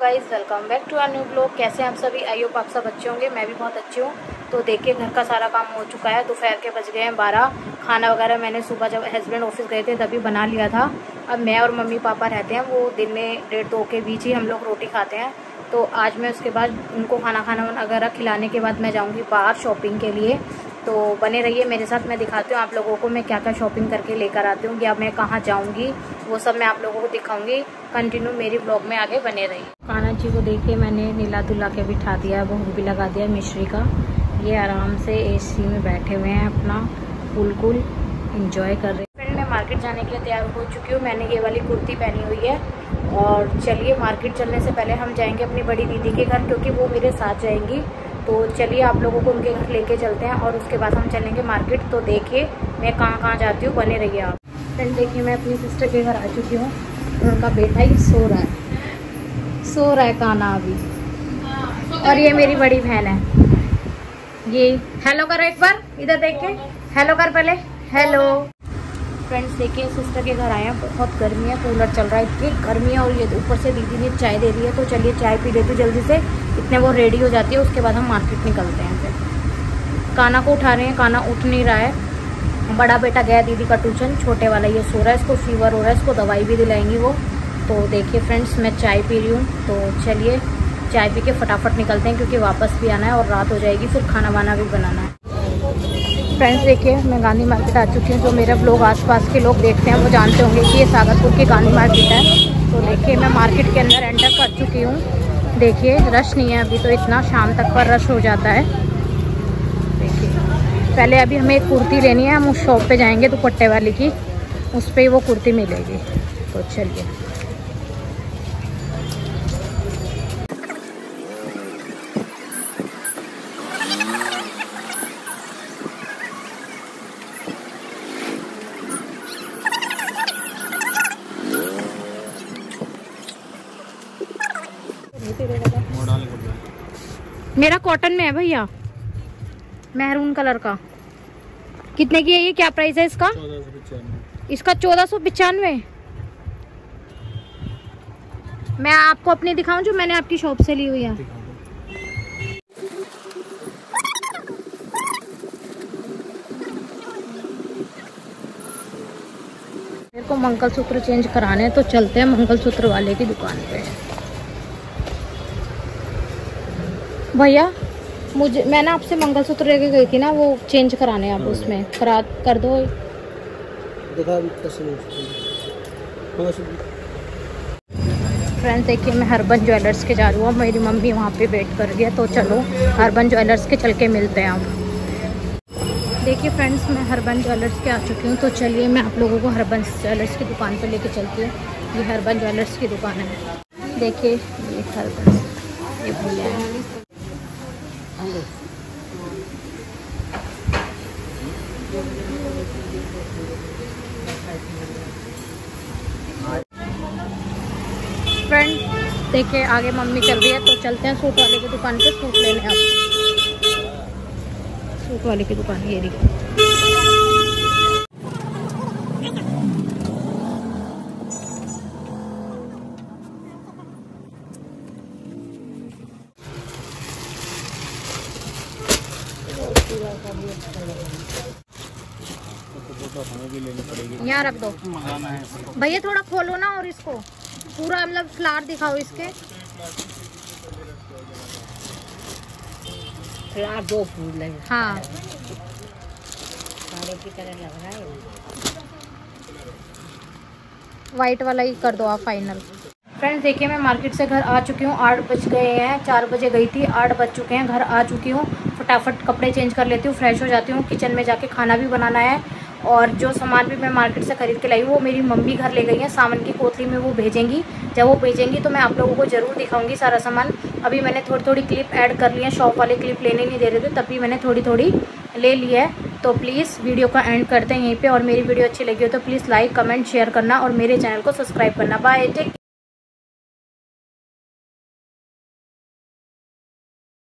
Guys welcome back to our new blog कैसे आप सभी? आई होप आप सब अच्छे होंगे, मैं भी बहुत अच्छी हूँ। तो देखिए, घर का सारा काम हो चुका है, दोपहर के बज गए हैं बारह। खाना वगैरह मैंने सुबह जब हस्बैंड ऑफ़िस गए थे, तभी बना लिया था। अब मैं और मम्मी पापा रहते हैं, वो दिन में डेढ़ दो के बीच ही हम लोग रोटी खाते हैं। तो आज मैं उसके बाद उनको खाना खाना वगैरह खिलाने के बाद मैं जाऊँगी बाहर शॉपिंग के लिए। तो बने रहिए मेरे साथ मैं दिखाती हूँ आप लोगों को मैं क्या क्या शॉपिंग करके लेकर आती हूँ या मैं कहाँ जाऊँगी वो सब मैं आप लोगों को दिखाऊँगी। कंटिन्यू मेरी ब्लॉग में आगे बने रहिए। काना जी को देखिए मैंने नीला तुला के बिठा दिया भोग भी लगा दिया मिश्री का। ये आराम से एसी में बैठे हुए हैं अपना फुल कुल इंजॉय कर रहे हैं। फ्रेंड मैं मार्केट जाने के लिए तैयार हो चुकी हूँ मैंने ये वाली कुर्ती पहनी हुई है। और चलिए मार्केट चलने से पहले हम जाएँगे अपनी बड़ी दीदी के घर क्योंकि वो मेरे साथ जाएँगी। तो चलिए आप लोगों को उनके घर लेके चलते हैं और उसके बाद हम चलेंगे मार्केट। तो देखिए मैं कहाँ कहाँ जाती हूँ, बने रहिए आप। फ्रेंड, देखिए मैं अपनी सिस्टर के घर आ चुकी हूँ। उनका बेटा ही सो रहा है। सो रहा है काना अभी। और ये मेरी बड़ी बहन है। ये हेलो करो एक बार, इधर देख के। हेलो कर पहले। हेलो फ्रेंड्स देखिए सिस्टर के घर आए हैं, बहुत गर्मी है कूलर चल रहा है, इतनी गर्मी है और ये ऊपर से दीदी ने चाय दे दी है तो चलिए चाय पी लेती जल्दी से, इतने वो रेडी हो जाती है, उसके बाद हम मार्केट निकलते हैं फिर। काना को उठा रहे हैं काना उठ नहीं रहा है। बड़ा बेटा गया दीदी का ट्यूशन छोटे वाला ये सो रहा है, इसको फीवर हो रहा है, इसको दवाई भी दिलाएँगी वो। तो देखिए फ्रेंड्स मैं चाय पी रही हूँ तो चलिए चाय पी के फटाफट निकलते हैं, क्योंकि वापस भी आना है और रात हो जाएगी, फिर खाना वाना भी बनाना है। फ्रेंड्स देखिए मैं गांधी मार्केट आ चुकी हूँ, जो मेरा ब्लॉग आसपास के लोग देखते हैं, वो जानते होंगे कि ये सागरपुर की गांधी मार्केट है। तो देखिए, मैं मार्केट के अंदर एंटर कर चुकी हूँ। देखिए रश नहीं है अभी तो इतना शाम तक पर रश हो जाता है। देखिए, पहले अभी हमें एक कुर्ती लेनी है, हम उस शॉप पर जाएँगे दुपट्टे वाली की, उस पर वो कुर्ती मिलेगी। तो चलिए। मेरा कॉटन में है भैया। मेहरून कलर का। कितने की है ये? क्या प्राइस है इसका? इसका चौदह सौ पचानवे। मैं आपको अपनी दिखाऊँ जो मैंने आपकी शॉप से ली हुई है। मेरे को मंगलसूत्र चेंज कराने हैं तो चलते हैं मंगलसूत्र वाले की दुकान पे। भैया मुझे मैं ना आपसे मंगलसूत्र लेके गई थी ना वो चेंज कराने आप उसमें। करा कर दो। फ्रेंड्स देखिए मैं हरबन ज्वेलर्स के जा रही हूँ। मेरी मम्मी वहाँ पे वेट कर रही है तो चलो हरबन ज्वेलर्स के चल के मिलते हैं आप देखिए फ्रेंड्स मैं हरबन ज्वेलर्स के आ चुकी हूँ तो चलिए मैं आप लोगों को हरबन ज्वेलर्स की दुकान पर लेके चलती हूँ। ये हरबन ज्वेलर्स की दुकान है। देखिए ये हरबन ये भूलिया है। फ्रेंड देखे आगे मम्मी चल रही है तो चलते हैं सूट वाले की दुकान पे, सूट लेने आप सूट वाले की दुकान, ये देखिए यहाँ रख दो। भैया थोड़ा खोलो ना और इसको। पूरा मतलब फ्लावर दिखाओ इसके। फ्लावर दो फूल हाँ। की तरह लग रहा है। वाइट वाला ही कर दो आप फाइनल फ्रेंड्स देखिए मैं मार्केट से घर आ चुकी हूँ। आठ बज गए हैं चार बजे गई थी आठ बज चुके हैं घर आ चुकी हूँ। फटाफट कपड़े चेंज कर लेती हूँ फ्रेश हो जाती हूँ किचन में जाके खाना भी बनाना है और जो सामान भी मैं मार्केट से ख़रीद के लाई वो मेरी मम्मी घर ले गई है सामान की कोतली में वो भेजेंगी। जब वो भेजेंगी तो मैं आप लोगों को ज़रूर दिखाऊँगी सारा सामान। अभी मैंने थोड़ी थोड़ी क्लिप ऐड कर ली है शॉप वाले क्लिप लेने नहीं दे रहे थे तब भी मैंने थोड़ी थोड़ी ले ली है। तो प्लीज़ वीडियो का एंड करते हैं यहीं पर और मेरी वीडियो अच्छी लगी हो तो प्लीज़ लाइक कमेंट शेयर करना और मेरे चैनल को सब्सक्राइब करना। Bye take